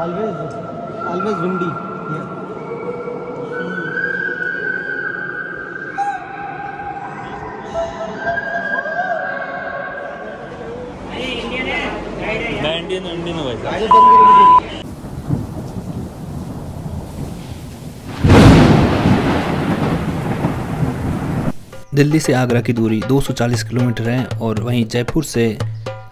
always always windy here. मैं Indian Indian हूँ भाई Guide बंद करेंगे। दिल्ली से आगरा की दूरी 240 किलोमीटर है और वहीं जयपुर से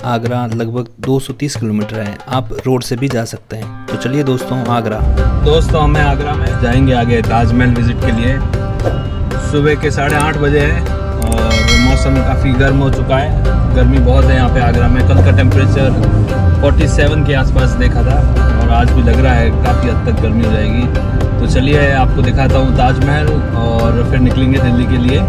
आगरा लगभग 230 किलोमीटर है। आप रोड से भी जा सकते हैं। तो चलिए दोस्तों, आगरा। दोस्तों, हमें आगरा में जाएँगे आगे ताजमहल विज़िट के लिए। सुबह के साढ़े आठ बजे है और मौसम काफ़ी गर्म हो चुका है। गर्मी बहुत है यहाँ पे आगरा में। कल का टेम्परेचर 47 के आसपास देखा था और आज भी लग रहा है काफ़ी हद तक गर्मी हो जाएगी। तो चलिए आपको दिखाता हूँ ताजमहल और फिर निकलेंगे दिल्ली के लिए।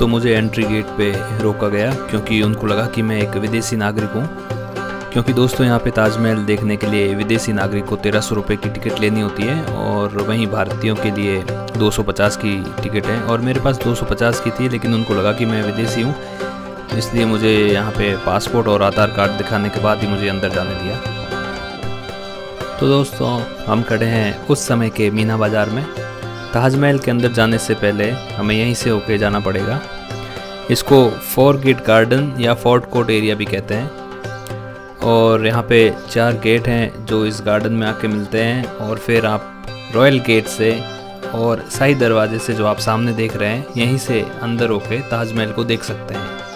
तो मुझे एंट्री गेट पे रोका गया, क्योंकि उनको लगा कि मैं एक विदेशी नागरिक हूँ। क्योंकि दोस्तों, यहाँ पे ताजमहल देखने के लिए विदेशी नागरिक को तेरह सौ रुपये की टिकट लेनी होती है, और वहीं भारतीयों के लिए 250 की टिकट है। और मेरे पास 250 की थी, लेकिन उनको लगा कि मैं विदेशी हूँ इसलिए मुझे यहाँ पे पासपोर्ट और आधार कार्ड दिखाने के बाद ही मुझे अंदर जाने दिया। तो दोस्तों, हम खड़े हैं उस समय के मीना बाज़ार में। ताजमहल के अंदर जाने से पहले हमें यहीं से होके जाना पड़ेगा। इसको फोर गेट गार्डन या फोर्ट कोर्ट एरिया भी कहते हैं। और यहाँ पे चार गेट हैं जो इस गार्डन में आके मिलते हैं। और फिर आप रॉयल गेट से और शाही दरवाजे से जो आप सामने देख रहे हैं, यहीं से अंदर होके ताजमहल को देख सकते हैं।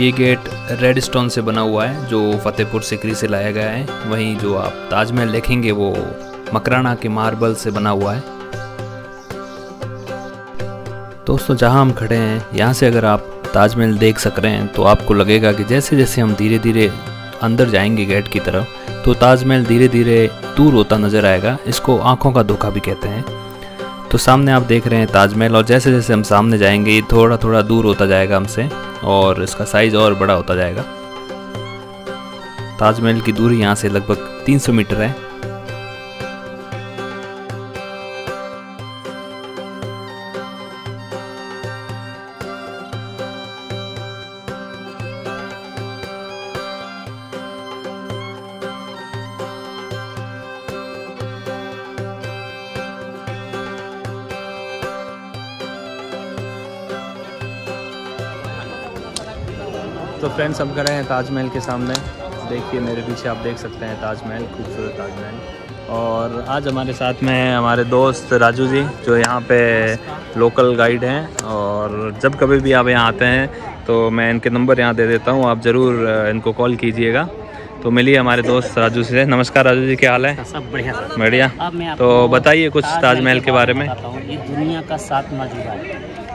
ये गेट रेड स्टोन से बना हुआ है, जो फतेहपुर सिकरी से लाया गया है। वहीं जो आप ताजमहल देखेंगे, वो मकराना के मार्बल से बना हुआ है। दोस्तों, जहाँ हम खड़े हैं, यहाँ से अगर आप ताजमहल देख सक रहे हैं तो आपको लगेगा कि जैसे जैसे हम धीरे धीरे अंदर जाएँगे गेट की तरफ़ तो ताजमहल धीरे धीरे दूर होता नज़र आएगा। इसको आँखों का धोखा भी कहते हैं। तो सामने आप देख रहे हैं ताजमहल और जैसे जैसे हम सामने जाएँगे, ये थोड़ा थोड़ा दूर होता जाएगा हमसे और इसका साइज़ और बड़ा होता जाएगा। ताजमहल की दूरी यहाँ से लगभग 300 मीटर है। तो फ्रेंड्स हम खड़े हैं ताजमहल के सामने। देखिए मेरे पीछे आप देख सकते हैं ताजमहल खूबसूरत ताजमहल। और आज हमारे साथ में हैं हमारे दोस्त राजू जी जो यहाँ पे लोकल गाइड हैं। और जब कभी भी आप यहाँ आते हैं तो मैं इनके नंबर यहाँ दे देता हूँ। आप ज़रूर इनको कॉल कीजिएगा। तो मिलिए हमारे दोस्त राजू से। नमस्कार राजू जी क्या हाल है? सब बढ़िया बढ़िया। तो बताइए कुछ ताजमहल के बारे में ये दुनिया का सातवां अजूबा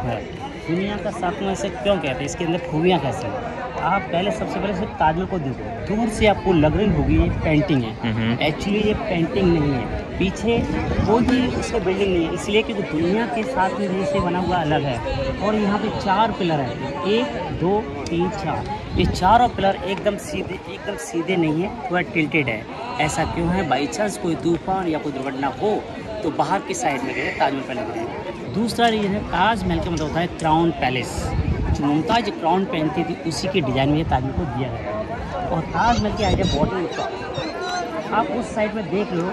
है। दुनिया का सातवां से क्यों कहते हैं? इसके अंदर खूबियाँ कैसी हैं? आप पहले सबसे पहले सिर्फ़ ताजमहल को देखो। दूर से आपको लग रही होगी ये पेंटिंग है। हम्म। एक्चुअली ये पेंटिंग नहीं है। पीछे कोई भी इसमें बिल्डिंग नहीं है। इसलिए क्योंकि दुनिया के साथ में जैसे बना हुआ अलग है। और यहाँ पे चार पिलर हैं। एक दो तीन चार। ये चारों पिलर एकदम सीधे एकदम सीधे नहीं है थोड़ा टिल्टेड है। ऐसा क्यों है? बाई चांस कोई तूफ़ान या कोई दुर्घटना हो तो बाहर की साइड में गिरे ताजमहल पहले गिरे दूसरा रीजन है ताजमहल का मतलब होता है क्राउन पैलेस जो मुमताज़ क्राउन पहनती थी, उसी के डिज़ाइन में ताजमहल को दिया गया है और ताजमहल की आइडिया बॉटल टॉप आप उस साइड में देख लो,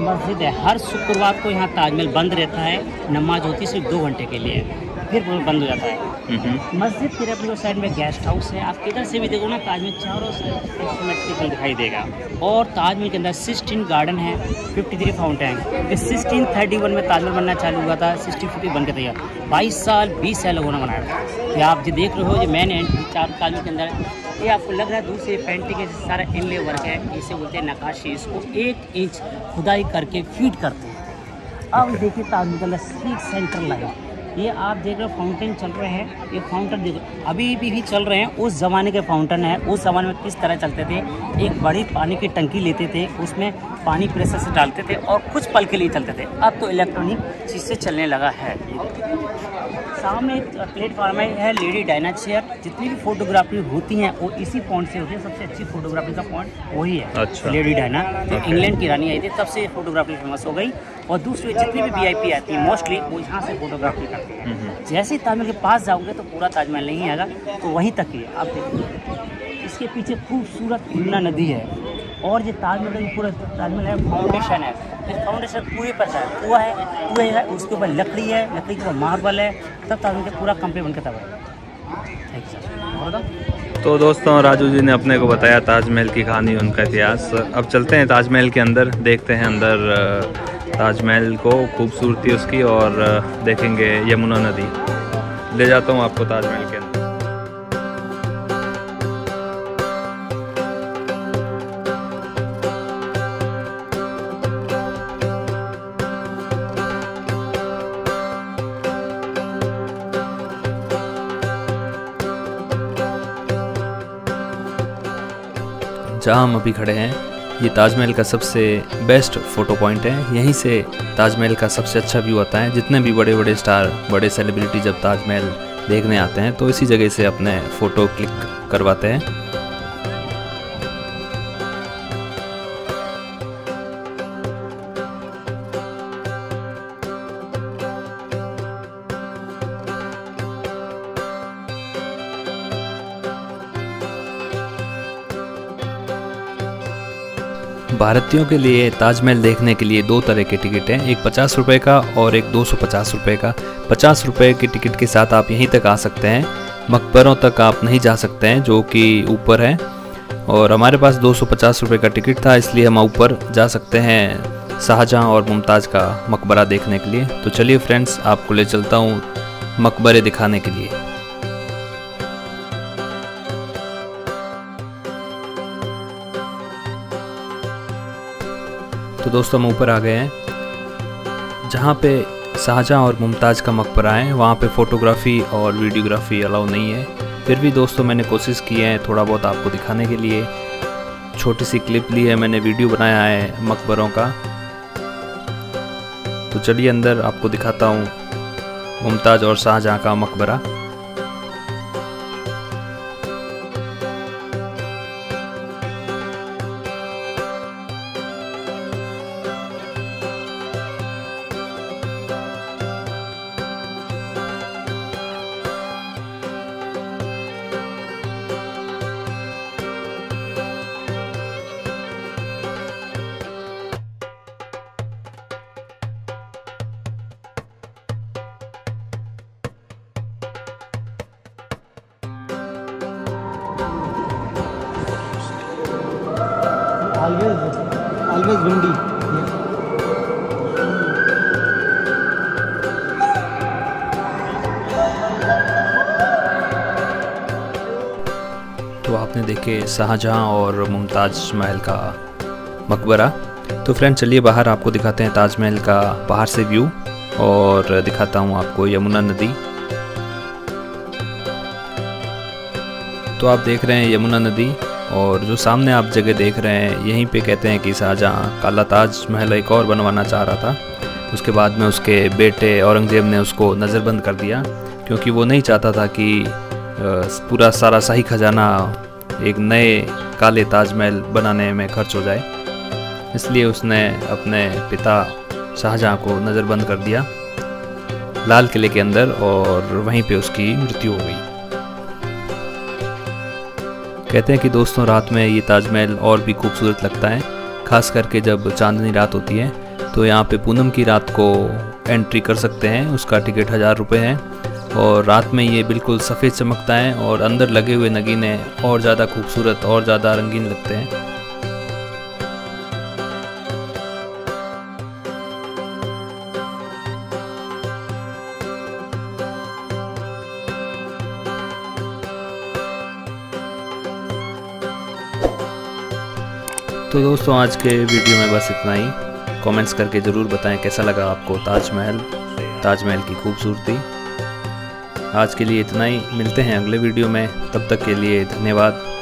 मस्जिद है। हर शुक्रवार को यहाँ ताजमहल बंद रहता है, नमाज़ होती है सिर्फ़ दो घंटे के लिए। फिर वो बंद हो जाता है। मस्जिद के अपने साइड में गेस्ट हाउस है। आप किधर से भी देखो ना ताजमहल चारों साइड सिस्टमेटिकल दिखाई देगा। और ताजमहल के अंदर सिक्सटीन गार्डन है 53 फाउंटेन सिक्सटीन थर्टी वन में ताजमहल बनना चालू हुआ था सिक्सटी फिफ्टी बन के तैयार। बाईस साल बीस साल लोगों ने बनाया था। ये आप जो देख रहे हो जो मैन एंट्री चार ताजमहल के अंदर। ये आपको लग रहा है दूसरे पेंटिंग है सारा इनले वर्क है। इसे बोलते हैं नकाशी इसको एक इंच खुदाई करके फीट करते हैं। अब देखिए ताजमहल के अंदर सीट सेंटर लगा ये आप देख रहे हो फाउंटेन चल रहे हैं। ये फाउंटेन देखो अभी भी, भी चल रहे हैं उस ज़माने के फाउंटेन है। उस ज़माने में किस तरह चलते थे? एक बड़ी पानी की टंकी लेते थे उसमें पानी प्रेशर से डालते थे और कुछ पल के लिए चलते थे। अब तो इलेक्ट्रॉनिक चीज़ से चलने लगा है। सामने एक प्लेटफॉर्म है है लेडी डायना चेयर जितनी भी फोटोग्राफी होती हैं वो इसी पॉइंट से होती है। सबसे अच्छी फोटोग्राफी का पॉइंट वही है। अच्छा। लेडी डायना जो. इंग्लैंड की रानी आई थी तब से फोटोग्राफी फ़ेमस हो गई। और दूसरी जितनी भी वीआईपी आती है मोस्टली वो यहाँ से फोटोग्राफी करती है। जैसे ही ताजमहल के पास जाओगे तो पूरा ताजमहल नहीं आएगा तो वहीं तक ही है। आप देखिए इसके पीछे खूबसूरत यमुना नदी है। और ये ताजमहल जो पूरा ताजमहल है फाउंडेशन है। इस फाउंडेशन पूरे पर है, कुआ है, कुएँ है, उसके ऊपर लकड़ी है, लकड़ी के ऊपर मार्बल है, तब ताजमहल का पूरा कंप्लीट बनकर तब है। तो दोस्तों, राजू जी ने अपने को बताया ताजमहल की कहानी, उनका इतिहास। अब चलते हैं ताजमहल के अंदर, देखते हैं अंदर ताजमहल को, खूबसूरती उसकी, और देखेंगे यमुना नदी। ले जाता हूँ आपको ताजमहल के अंदर। जहाँ हम अभी खड़े हैं, ये ताजमहल का सबसे बेस्ट फ़ोटो पॉइंट है। यहीं से ताजमहल का सबसे अच्छा व्यू आता है। जितने भी बड़े बड़े स्टार बड़े सेलिब्रिटी जब ताजमहल देखने आते हैं तो इसी जगह से अपने फ़ोटो क्लिक करवाते हैं। भारतीयों के लिए ताजमहल देखने के लिए दो तरह के टिकट हैं, एक पचास रुपये का और एक दो सौ पचास रुपये का। पचास रुपये के टिकट के साथ आप यहीं तक आ सकते हैं, मकबरों तक आप नहीं जा सकते हैं, जो कि ऊपर है। और हमारे पास दो सौ पचास रुपये का टिकट था, इसलिए हम ऊपर जा सकते हैं शाहजहाँ और मुमताज़ का मकबरा देखने के लिए। तो चलिए फ्रेंड्स, आपको ले चलता हूँ मकबरे दिखाने के लिए। तो दोस्तों हम ऊपर आ गए हैं। जहाँ पे शाहजहाँ और मुमताज़ का मकबरा है, वहाँ पे फ़ोटोग्राफ़ी और वीडियोग्राफी अलाउ नहीं है। फिर भी दोस्तों, मैंने कोशिश की है थोड़ा बहुत आपको दिखाने के लिए। छोटी सी क्लिप ली है, मैंने वीडियो बनाया है मकबरों का। तो चलिए अंदर आपको दिखाता हूँ मुमताज़ और शाहजहाँ का मकबरा। Always windy. तो आपने देखे शाहजहाँ और मुमताज़ महल का मकबरा। तो फ्रेंड चलिए बाहर आपको दिखाते हैं ताजमहल का बाहर से व्यू और दिखाता हूँ आपको यमुना नदी। तो आप देख रहे हैं यमुना नदी। और जो सामने आप जगह देख रहे हैं, यहीं पे कहते हैं कि शाहजहाँ काला ताज महल एक और बनवाना चाह रहा था। उसके बाद में उसके बेटे औरंगज़ेब ने उसको नज़रबंद कर दिया, क्योंकि वो नहीं चाहता था कि पूरा सारा शाही खजाना एक नए काले ताजमहल बनाने में खर्च हो जाए। इसलिए उसने अपने पिता शाहजहाँ को नज़रबंद कर दिया, लाल किले के अंदर और वहीं पे उसकी मृत्यु हो गई। कहते हैं कि दोस्तों, रात में ये ताजमहल और भी खूबसूरत लगता है, खास करके जब चांदनी रात होती है। तो यहाँ पे पूनम की रात को एंट्री कर सकते हैं, उसका टिकट हज़ार रुपये है। और रात में ये बिल्कुल सफ़ेद चमकता है और अंदर लगे हुए नगीने और ज़्यादा खूबसूरत और ज़्यादा रंगीन लगते हैं। तो दोस्तों, आज के वीडियो में बस इतना ही। कमेंट्स करके ज़रूर बताएँ कैसा लगा आपको ताजमहल ताजमहल की खूबसूरती। आज के लिए इतना ही। मिलते हैं अगले वीडियो में। तब तक के लिए धन्यवाद।